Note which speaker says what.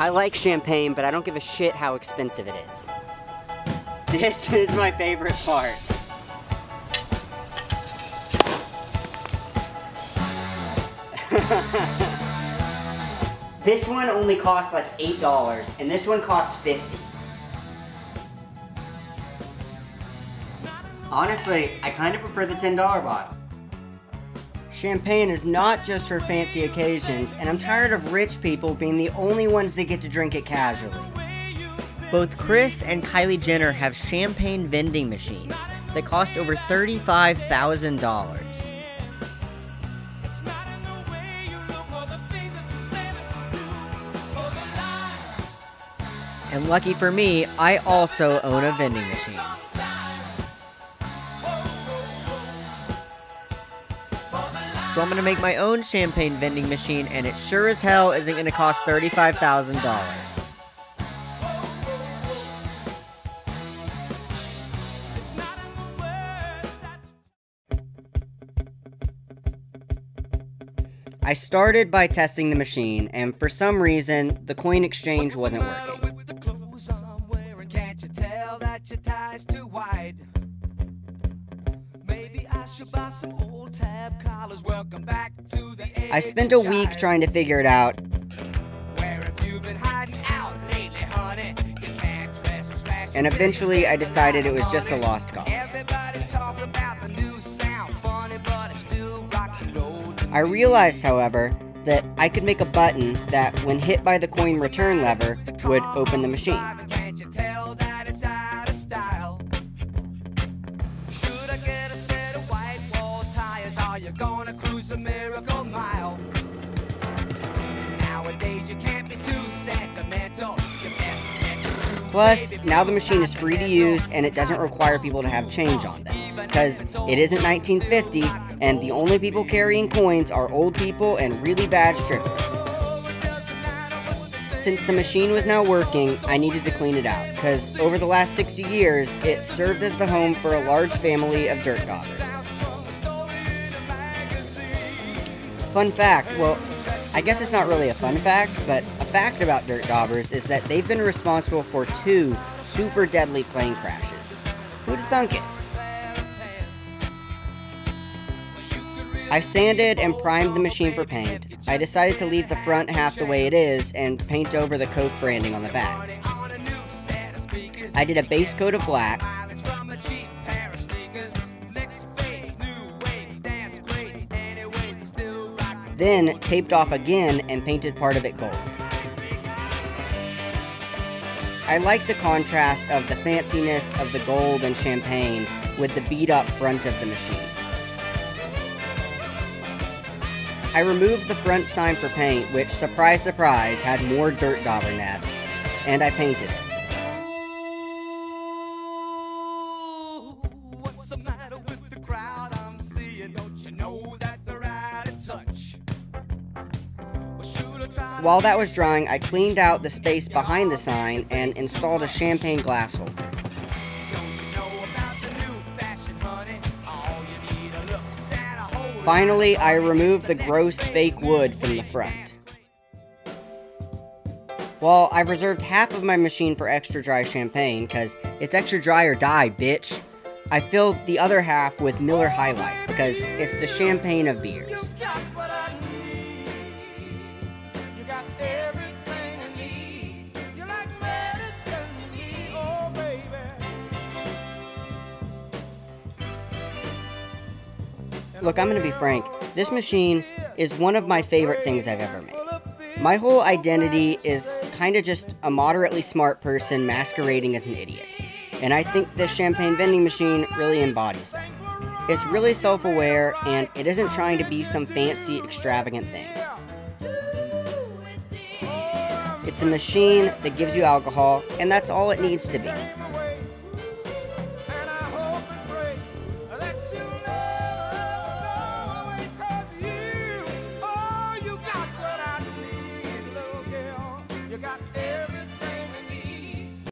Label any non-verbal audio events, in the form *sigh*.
Speaker 1: I like champagne, but I don't give a shit how expensive it is. This is my favorite part. *laughs* this one only costs like $8, and this one cost 50 Honestly, I kind of prefer the $10 bottle. Champagne is not just for fancy occasions, and I'm tired of rich people being the only ones that get to drink it casually. Both Kris and Kylie Jenner have champagne vending machines that cost over $35,000. And lucky for me, I also own a vending machine. So I'm gonna make my own champagne vending machine, and it sure as hell isn't gonna cost $35,000. I started by testing the machine, and for some reason, the coin exchange wasn't working. I spent a week trying to figure it out. And eventually I decided it was just a lost cause. I realized, however, that I could make a button that, when hit by the coin return lever, would open the machine. Plus, now the machine is free to use and it doesn't require people to have change on them. Because it isn't 1950 and the only people carrying coins are old people and really bad strippers. Since the machine was now working, I needed to clean it out, because over the last 60 years, it served as the home for a large family of dirt daubers. Fun fact, well, I guess it's not really a fun fact, but a fact about dirt daubers is that they've been responsible for two super deadly plane crashes. Who'd have thunk it? I sanded and primed the machine for paint. I decided to leave the front half the way it is and paint over the Coke branding on the back. I did a base coat of black, then taped off again and painted part of it gold. I like the contrast of the fanciness of the gold and champagne with the beat up front of the machine. I removed the front sign for paint, which, surprise, surprise, had more dirt dauber nests, and I painted it. While that was drying, I cleaned out the space behind the sign and installed a champagne glass holder. Finally, I removed the gross fake wood from the front. Well, I've reserved half of my machine for extra dry champagne, because it's extra dry or die, bitch. I filled the other half with Miller High Life, because it's the champagne of beers. Look, I'm gonna be frank. This machine is one of my favorite things I've ever made. My whole identity is kind of just a moderately smart person masquerading as an idiot. And I think this champagne vending machine really embodies that. It's really self aware and it isn't trying to be some fancy, extravagant thing. It's a machine that gives you alcohol, and that's all it needs to be.